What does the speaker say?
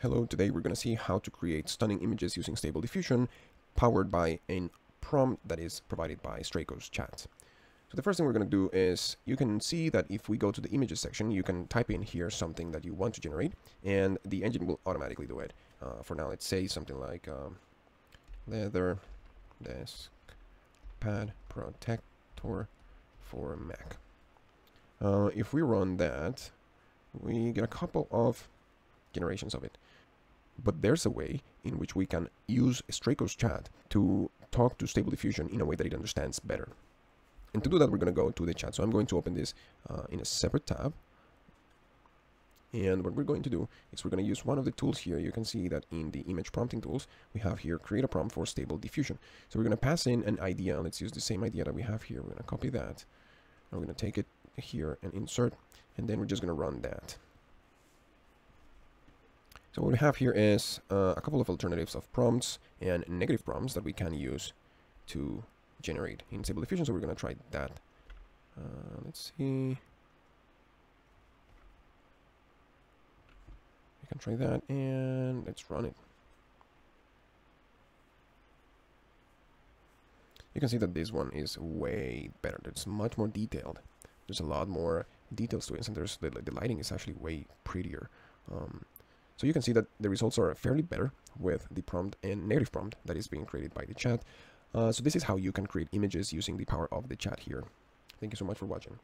Hello, today we're going to see how to create stunning images using Stable Diffusion powered by a prompt that is provided by Straico's chat. So the first thing we're going to do is you can see that if we go to the images section, you can type in here something that you want to generate and the engine will automatically do it. Uh, for now, let's say something like um, leather desk pad protector for Mac. Uh, if we run that, we get a couple of generations of it. But there's a way in which we can use Straico's chat to talk to Stable Diffusion in a way that it understands better. And to do that, we're going to go to the chat. So I'm going to open this uh, in a separate tab. And what we're going to do is we're going to use one of the tools here. You can see that in the image prompting tools, we have here create a prompt for stable diffusion. So we're going to pass in an idea. Let's use the same idea that we have here. We're going to copy that. We're going to take it here and insert. And then we're just going to run that. So what we have here is uh, a couple of alternatives of prompts and negative prompts that we can use to generate in Stable Diffusion. So we're going to try that. Uh, let's see. We can try that and let's run it. You can see that this one is way better. It's much more detailed. There's a lot more details to it, and there's the, the lighting is actually way prettier. Um, so you can see that the results are fairly better with the prompt and negative prompt that is being created by the chat. Uh, so this is how you can create images using the power of the chat here. Thank you so much for watching.